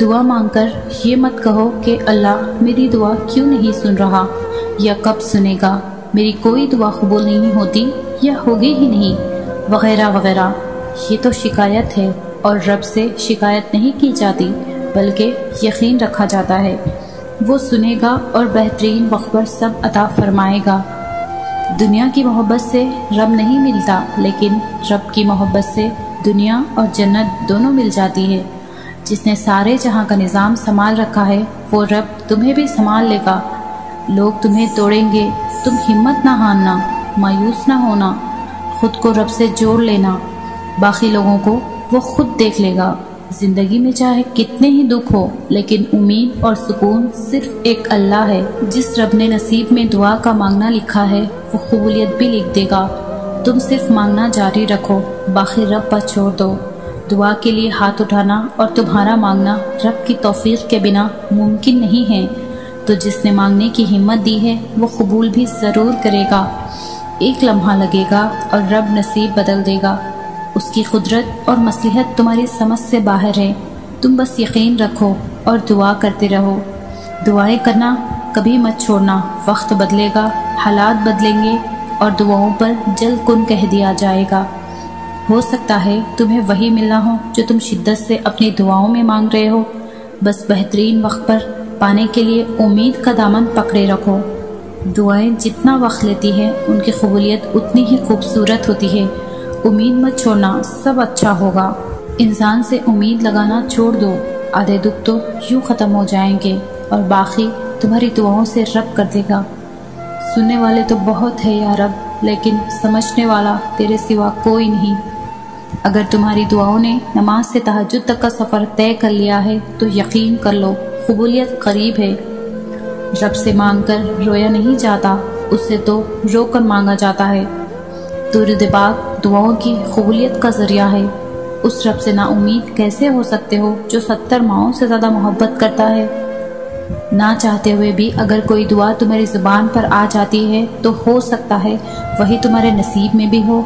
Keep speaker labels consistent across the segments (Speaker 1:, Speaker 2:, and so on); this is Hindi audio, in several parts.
Speaker 1: दुआ मांगकर ये मत कहो कि अल्लाह मेरी दुआ क्यों नहीं सुन रहा? या कब सुनेगा? मेरी कोई दुआ कबूल नहीं होती, या होगी ही नहीं? वगैरह वगैरह। ये तो शिकायत है, और रब से शिकायत नहीं की जाती, बल्कि यकीन रखा जाता है। वो सुनेगा और बेहतरीन वक्त पर सब अता फरमाएगा। दुनिया की मोहब्बत से रब नहीं मिलता, लेकिन रब की मोहब्बत से दुनिया और जन्नत दोनों मिल जाती है। जिसने सारे जहाँ का निज़ाम संभाल रखा है, वो रब तुम्हें भी संभाल लेगा। लोग तुम्हें तोड़ेंगे। तुम हिम्मत ना हारना मायूस ना होना। खुद को रब से जोड़ लेना। बाकी लोगों को वो खुद देख लेगा। ज़िंदगी में चाहे कितने ही दुख हो, लेकिन उम्मीद और सुकून सिर्फ़ एक अल्लाह है। जिस रब ने नसीब में दुआ का मांगना लिखा है, वो कबूलियत भी लिख देगा। तुम सिर्फ़ मांगना जारी रखो, बाकी रब पर छोड़ दो। दुआ के लिए हाथ उठाना और तुम्हारा मांगना रब की तौफीक के बिना मुमकिन नहीं है। तो जिसने मांगने की हिम्मत दी है, वो कबूल भी ज़रूर करेगा। एक लम्हा लगेगा और रब नसीब बदल देगा। उसकी कुदरत और मसलहत तुम्हारी समझ से बाहर है। तुम बस यकीन रखो और दुआ करते रहो। दुआएँ करना कभी मत छोड़ना। वक्त बदलेगा, हालात बदलेंगे और दुआओं पर जल्द कुन कह दिया जाएगा। हो सकता है तुम्हें वही मिलना हो जो तुम शिद्दत से अपनी दुआओं में मांग रहे हो। बस बेहतरीन वक्त पर पाने के लिए उम्मीद का दामन पकड़े रखो। दुआएँ जितना वक्त लेती है, उनकी कबूलियत उतनी ही खूबसूरत होती है। उम्मीद मत छोड़ना, सब अच्छा होगा। इंसान से उम्मीद लगाना छोड़ दो। आधे दुख तो यूँ ख़त्म हो जाएँगे और बाकी तुम्हारी दुआओं से रब कर देगा। सुनने वाले तो बहुत है यार रब, लेकिन समझने वाला तेरे सिवा कोई नहीं। अगर तुम्हारी दुआओं ने नमाज़ से तहजद तक का सफ़र तय कर लिया है तो यकीन कर लो, कबूलियत करीब है। रब से मांग कर रोया नहीं जाता, उससे तो रोकर मांगा जाता है। दूर दिबाग दुआओं की कबूलियत का ज़रिया है। उस रब से ना उम्मीद कैसे हो सकते हो, जो सत्तर माओं से ज़्यादा मोहब्बत करता है? ना चाहते हुए भी अगर कोई दुआ तुम्हारी ज़ुबान पर आ जाती है तो हो सकता है वही तुम्हारे नसीब में भी हो।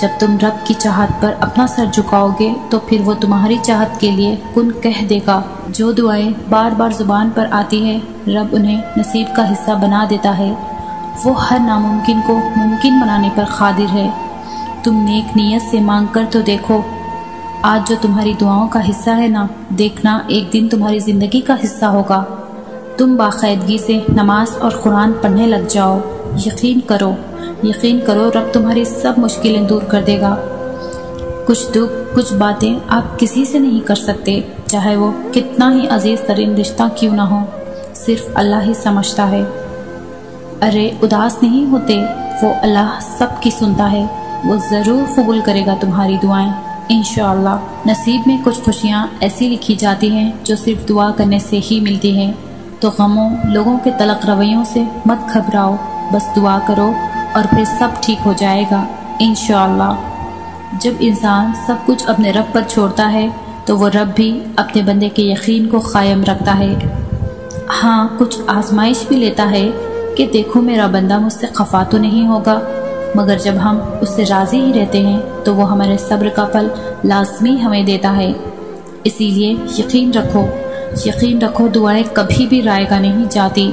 Speaker 1: जब तुम रब की चाहत पर अपना सर झुकाओगे तो फिर वो तुम्हारी चाहत के लिए कुन कह देगा। जो दुआएँ बार बार ज़ुबान पर आती है, रब उन्हें नसीब का हिस्सा बना देता है। वो हर नामुमकिन को मुमकिन बनाने पर खादिर है। तुम नेक नीयत से मांग कर तो देखो, आज जो तुम्हारी दुआओं का हिस्सा है ना, देखना एक दिन तुम्हारी ज़िंदगी का हिस्सा होगा। तुम बाकायदगी से नमाज़ और कुरान पढ़ने लग जाओ। यकीन करो यकीन करो, रब तुम्हारी सब मुश्किलें दूर कर देगा। कुछ दुख, कुछ बातें आप किसी से नहीं कर सकते, चाहे वो कितना ही अज़ीज़ तरीन रिश्ता क्यों ना हो, सिर्फ़ अल्लाह ही समझता है। अरे, उदास नहीं होते, वो अल्लाह सबकी सुनता है। वो ज़रूर कबूल करेगा तुम्हारी दुआएँ। इन नसीब में कुछ खुशियाँ ऐसी लिखी जाती हैं जो सिर्फ़ दुआ करने से ही मिलती हैं। तो गमों, लोगों के तलक रवैयों से मत घबराओ। बस दुआ करो और फिर सब ठीक हो जाएगा इन जब इंसान सब कुछ अपने रब पर छोड़ता है तो वो रब भी अपने बंदे के यकीन को कायम रखता है। हाँ कुछ आजमाइश भी लेता है कि देखो मेरा बंदा मुझसे खफा तो नहीं होगा, मगर जब हम उससे राज़ी ही रहते हैं तो वो हमारे सब्र का फल लाजमी हमें देता है। इसीलिए यकीन रखो यकीन रखो दुआएँ कभी भी रायगा नहीं जाती।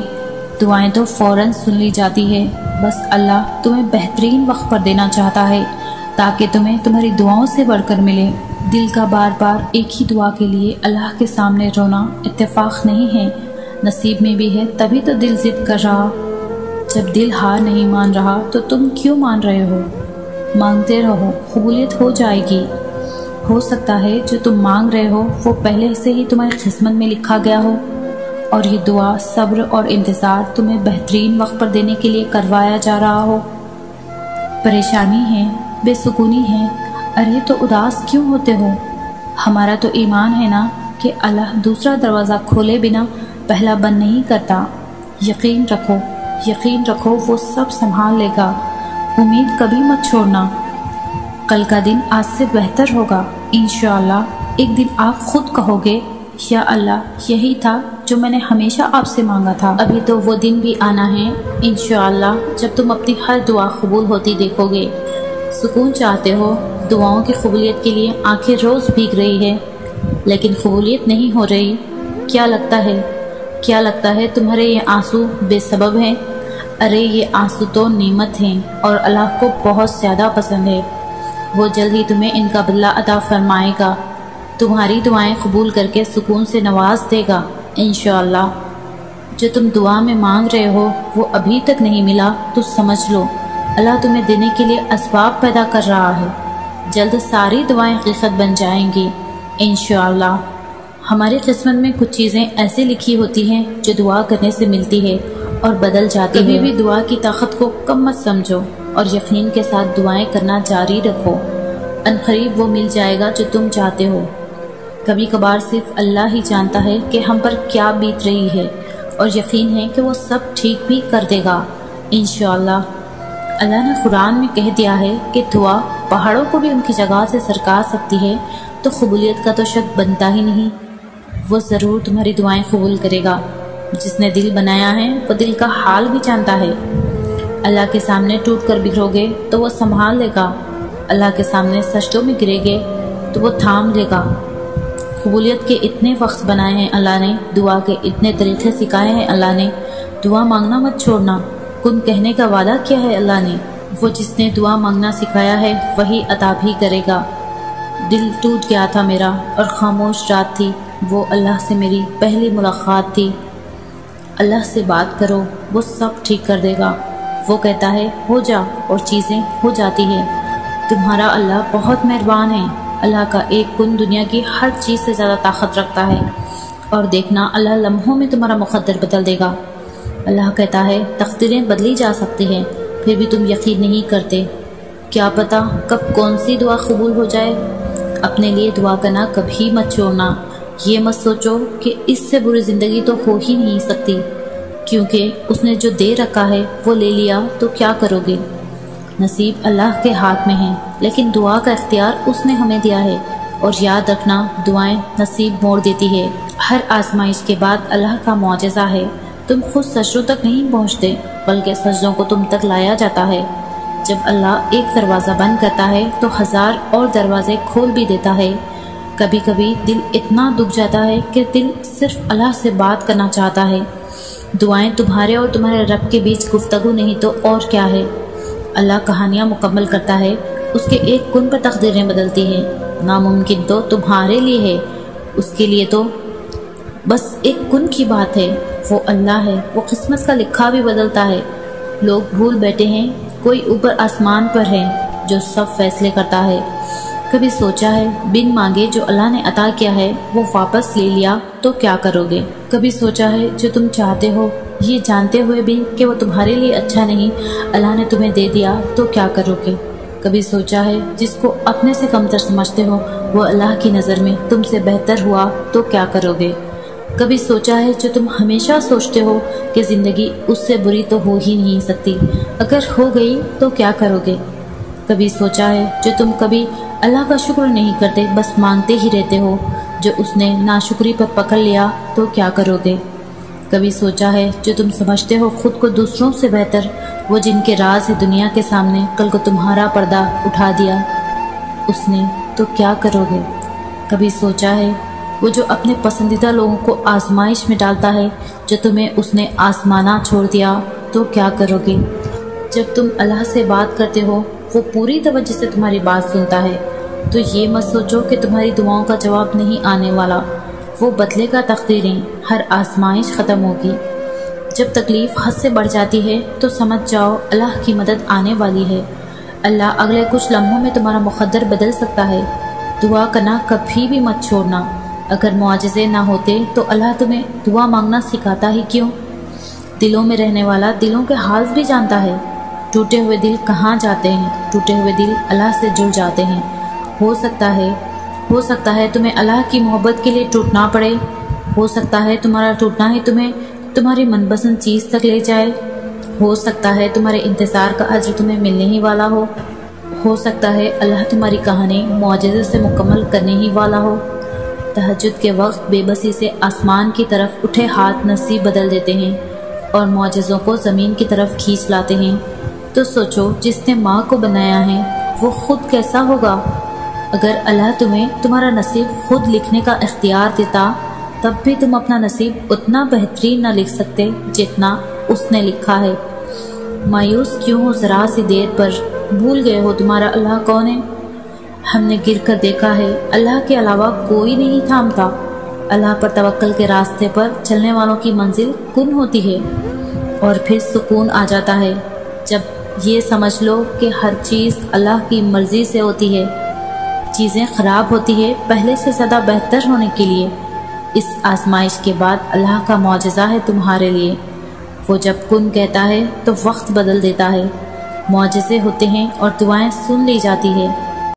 Speaker 1: दुआएँ तो फ़ौरन सुन ली जाती है। बस अल्लाह तुम्हें बेहतरीन वक्त पर देना चाहता है, ताकि तुम्हें तुम्हारी दुआओं से बढ़कर मिले। दिल का बार बार एक ही दुआ के लिए अल्लाह के सामने रोना इत्तेफाक नहीं है। नसीब में भी है, तभी तो दिल जिद कर रहा। जब दिल हार नहीं मान रहा तो तुम क्यों मान रहे हो? मांगते रहो कबूलियत हो जाएगी। हो सकता है, जो तुम मांग रहे हो, वो पहले से ही तुम्हारी किस्मत में लिखा गया हो। और ये दुआ, सब्र और इंतज़ार तुम्हें बेहतरीन वक्त पर देने के लिए करवाया जा रहा हो। परेशानी है, बेसुकूनी है, अरे तो उदास क्यों होते हो? हमारा तो ईमान है ना कि अल्लाह दूसरा दरवाज़ा खोले बिना पहला बंद नहीं करता। यकीन रखो यकीन रखो वो सब संभाल लेगा। उम्मीद कभी मत छोड़ना। कल का दिन आज से बेहतर होगा इन एक दिन आप खुद कहोगे, या अल्लाह, यही था जो मैंने हमेशा आपसे मांगा था। अभी तो वो दिन भी आना है इन जब तुम अपनी हर दुआ कबूल होती देखोगे। सुकून चाहते हो, दुआओं की कबूलियत के लिए आँखें रोज़ भीग रही है। लेकिन कबूलियत नहीं हो रही। क्या लगता है? क्या लगता है तुम्हारे ये आँसू बेसबब हैं? अरे, ये आँसू तो नीमत हैं और अल्लाह को बहुत ज़्यादा पसंद है। वो जल्द ही तुम्हें इनका बदला अदा फरमाएगा। तुम्हारी दुआएँ कबूल करके सुकून से नवाज़ देगा। इन जो तुम दुआ में मांग रहे हो वो अभी तक नहीं मिला तो समझ लो। अल्लाह तुम्हें देने के लिए असबाब पैदा कर रहा है। जल्द सारी दुआएँ हकीकत बन जाएँगी इन हमारी किस्मत में कुछ चीज़ें ऐसी लिखी होती हैं जो दुआ करने से मिलती है और बदल जाती है। कभी भी दुआ की ताकत को कम मत समझो और यकीन के साथ दुआएँ करना जारी रखो। अनकरीब वो मिल जाएगा जो तुम चाहते हो। कभी कभार सिर्फ़ अल्लाह ही जानता है कि हम पर क्या बीत रही है और यकीन है कि वो सब ठीक भी कर देगा। इन अल्लाह ने कुरान में कह दिया है कि दुआ पहाड़ों को भी उनकी जगह से सरका सकती है तो कबूलियत का तो शक बनता ही नहीं। वो ज़रूर तुम्हारी दुआएँ कबूल करेगा। जिसने दिल बनाया है, वो दिल का हाल भी जानता है। अल्लाह के सामने टूट कर बिखरोगे तो वो संभाल लेगा। अल्लाह के सामने सजदों में गिरेगे तो वो थाम लेगा। कबूलियत के इतने वक्त बनाए हैं अल्लाह ने, दुआ के इतने तरीके सिखाए हैं अल्लाह ने। दुआ मांगना मत छोड़ना। कुन कहने का वादा किया है अल्लाह ने। वो जिसने दुआ मांगना सिखाया है, वही अता भी करेगा। दिल टूट गया था मेरा और खामोश रात थी। वो अल्लाह से मेरी पहली मुलाकात थी। अल्लाह से बात करो, वो सब ठीक कर देगा। वो कहता है, हो जा, और चीज़ें हो जाती हैं। तुम्हारा अल्लाह बहुत मेहरबान है। अल्लाह का एक कुन दुनिया की हर चीज़ से ज़्यादा ताकत रखता है। और देखना, अल्लाह लम्हों में तुम्हारा मुकद्दर बदल देगा। अल्लाह कहता है, तकदीरें बदली जा सकती हैं, फिर भी तुम यकीन नहीं करते। क्या पता कब कौन सी दुआ कबूल हो जाए। अपने लिए दुआ करना कभी मत छोड़ना। ये मत सोचो कि इससे बुरी ज़िंदगी तो हो ही नहीं सकती, क्योंकि उसने जो दे रखा है, वो ले लिया तो क्या करोगे? नसीब अल्लाह के हाथ में है, लेकिन दुआ का इख्तियार उसने हमें दिया है और याद रखना, दुआएँ नसीब मोड़ देती है। हर आजमाइश के बाद अल्लाह का मुआजा है। तुम खुद सजरों तक नहीं पहुँचते, बल्कि सजरों को तुम तक लाया जाता है। जब अल्लाह एक दरवाज़ा बंद करता है तो हज़ार और दरवाजे खोल भी देता है। कभी कभी दिल इतना दुख जाता है कि दिल सिर्फ़ अल्लाह से बात करना चाहता है। दुआएँ तुम्हारे और तुम्हारे रब के बीच गुफ्तगु नहीं तो और क्या है? अल्लाह कहानियाँ मुकम्मल करता है, उसके एक कुन पर तकदीरें बदलती हैं। नामुमकिन तो तुम्हारे लिए है। उसके लिए तो बस एक कुन की बात है। वो अल्लाह है, वो किस्मत का लिखा भी बदलता है। लोग भूल बैठे हैं, कोई ऊपर आसमान पर है, जो सब फैसले करता है। कभी सोचा है, बिन मांगे जो अल्लाह ने अता किया है, वो वापस ले लिया तो क्या करोगे? कभी सोचा है, जो तुम चाहते हो ये जानते हुए भी कि वो तुम्हारे लिए अच्छा नहीं। अल्लाह ने तुम्हें दे दिया तो क्या करोगे कभी सोचा है, जिसको अपने से कमतर समझते हो, वो अल्लाह की नज़र में तुमसे बेहतर हुआ तो क्या करोगे? कभी सोचा है, जो तुम हमेशा सोचते हो कि ज़िंदगी उससे बुरी तो हो ही नहीं सकती। अगर हो गई तो क्या करोगे? कभी सोचा है, जो तुम कभी अल्लाह का शुक्र नहीं करते, बस मांगते ही रहते हो, जो उसने नाशुक्री पर पकड़ लिया तो क्या करोगे? कभी सोचा है, जो तुम समझते हो खुद को दूसरों से बेहतर, वो जिनके राज है दुनिया के सामने कल को तुम्हारा पर्दा उठा दिया। उसने तो क्या करोगे? कभी सोचा है, वो जो अपने पसंदीदा लोगों को आजमाइश में डालता है, जो तुम्हें उसने आसमाना छोड़ दिया तो क्या करोगे? जब तुम अल्लाह से बात करते हो, वो पूरी तवज्जो से तुम्हारी बात सुनता है। तो ये मत सोचो कि तुम्हारी दुआओं का जवाब नहीं आने वाला। वो बदले का तकदीरें हर आजमाइश ख़त्म होगी। जब तकलीफ़ हद से बढ़ जाती है तो समझ जाओ, अल्लाह की मदद आने वाली है। अल्लाह अगले कुछ लम्हों में तुम्हारा मुकद्दर बदल सकता है। दुआ करना कभी भी मत छोड़ना। अगर मुआजे ना होते तो अल्लाह तुम्हें दुआ मांगना सिखाता ही क्यों? दिलों में रहने वाला दिलों के हाल भी जानता है। टूटे हुए दिल कहाँ जाते हैं? टूटे हुए दिल अल्लाह से जुड़ जाते हैं। हो सकता है, हो सकता है तुम्हें अल्लाह की मोहब्बत के लिए टूटना पड़े। हो सकता है तुम्हारा टूटना ही तुम्हें तुम्हारी मनपसंद चीज़ तक ले जाए। हो सकता है तुम्हारे इंतज़ार का अज्र तुम्हें मिलने ही वाला हो। हो सकता है अल्लाह तुम्हारी कहानी मुआजे से मुकम्मल करने ही वाला हो। तहजद के वक्त बेबसी से आसमान की तरफ़ उठे हाथ नसीब बदल देते हैं और मुआज़ों को ज़मीन की तरफ़ खींच लाते हैं। तो सोचो, जिसने माँ को बनाया है, वो खुद कैसा होगा? अगर अल्लाह तुम्हें तुम्हारा नसीब खुद लिखने का इख्तियार देता तब भी तुम अपना नसीब उतना बेहतरीन ना लिख सकते जितना उसने लिखा है। मायूस क्यों हो जरा सी देर पर भूल गए हो तुम्हारा अल्लाह कौन है? हमने गिर कर देखा है, अल्लाह के अलावा कोई नहीं थामता। अल्लाह पर तवक्ल के रास्ते पर चलने वालों की मंजिल कुन होती है? और फिर सुकून आ जाता है, जब ये समझ लो कि हर चीज़ अल्लाह की मर्ज़ी से होती है। चीज़ें ख़राब होती है पहले से ज़्यादा बेहतर होने के लिए। इस आजमाइश के बाद अल्लाह का मुआजा है तुम्हारे लिए। वो जब कुन कहता है तो वक्त बदल देता है। मुआजे होते हैं और दुआएँ सुन ली जाती है।